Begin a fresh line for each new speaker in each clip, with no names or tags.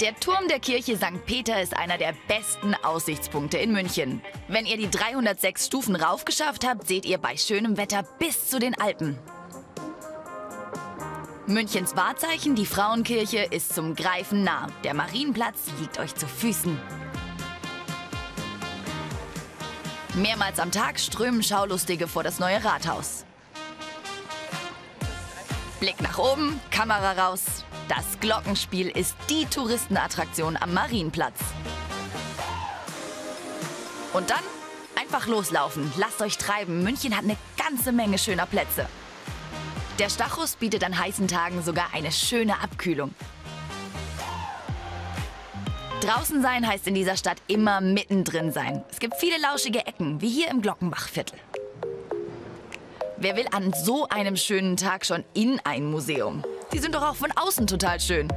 Der Turm der Kirche St. Peter ist einer der besten Aussichtspunkte in München. Wenn ihr die 306 Stufen raufgeschafft habt, seht ihr bei schönem Wetter bis zu den Alpen. Münchens Wahrzeichen, die Frauenkirche, ist zum Greifen nah. Der Marienplatz liegt euch zu Füßen. Mehrmals am Tag strömen Schaulustige vor das neue Rathaus. Blick nach oben, Kamera raus. Das Glockenspiel ist die Touristenattraktion am Marienplatz. Und dann einfach loslaufen, lasst euch treiben. München hat eine ganze Menge schöner Plätze. Der Stachus bietet an heißen Tagen sogar eine schöne Abkühlung. Draußen sein heißt in dieser Stadt immer mittendrin sein. Es gibt viele lauschige Ecken, wie hier im Glockenbachviertel. Wer will an so einem schönen Tag schon in ein Museum? Die sind doch auch von außen total schön.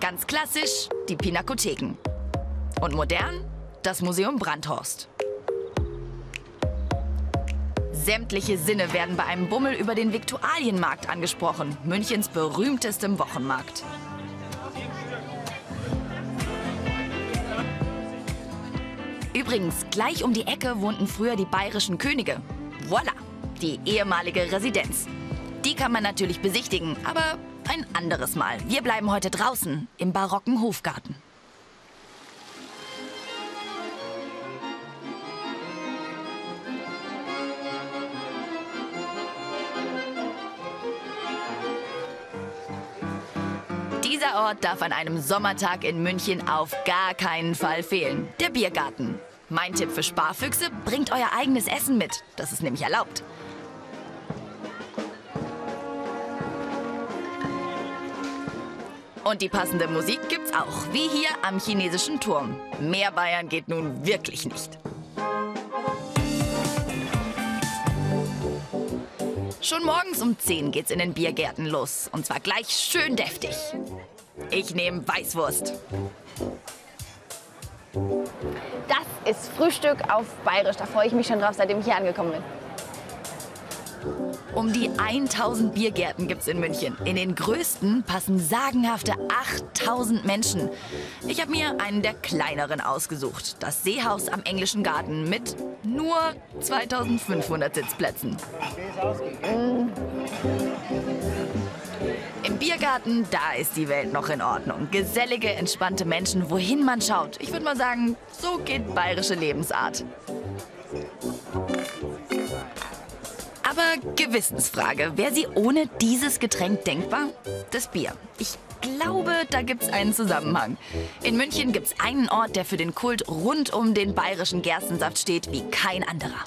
Ganz klassisch die Pinakotheken. Und modern das Museum Brandhorst. Sämtliche Sinne werden bei einem Bummel über den Viktualienmarkt angesprochen, Münchens berühmtestem Wochenmarkt. Übrigens, gleich um die Ecke wohnten früher die bayerischen Könige. Voila, die ehemalige Residenz. Die kann man natürlich besichtigen, aber ein anderes Mal. Wir bleiben heute draußen im barocken Hofgarten. Dieser Ort darf an einem Sommertag in München auf gar keinen Fall fehlen. Der Biergarten. Mein Tipp für Sparfüchse, bringt euer eigenes Essen mit. Das ist nämlich erlaubt. Und die passende Musik gibt's auch, wie hier am chinesischen Turm. Mehr Bayern geht nun wirklich nicht. Schon morgens um 10 geht's in den Biergärten los. Und zwar gleich schön deftig. Ich nehme Weißwurst.
Das ist Frühstück auf Bayerisch. Da freue ich mich schon drauf, seitdem ich hier angekommen bin.
Um die 1000 Biergärten gibt's in München. In den größten passen sagenhafte 8000 Menschen. Ich habe mir einen der kleineren ausgesucht. Das Seehaus am Englischen Garten mit nur 2500 Sitzplätzen. Im Biergarten, da ist die Welt noch in Ordnung. Gesellige, entspannte Menschen, wohin man schaut. Ich würde mal sagen, so geht bayerische Lebensart. Aber Gewissensfrage, wäre sie ohne dieses Getränk denkbar? Das Bier. Ich glaube, da gibt's einen Zusammenhang. In München gibt's einen Ort, der für den Kult rund um den bayerischen Gerstensaft steht wie kein anderer.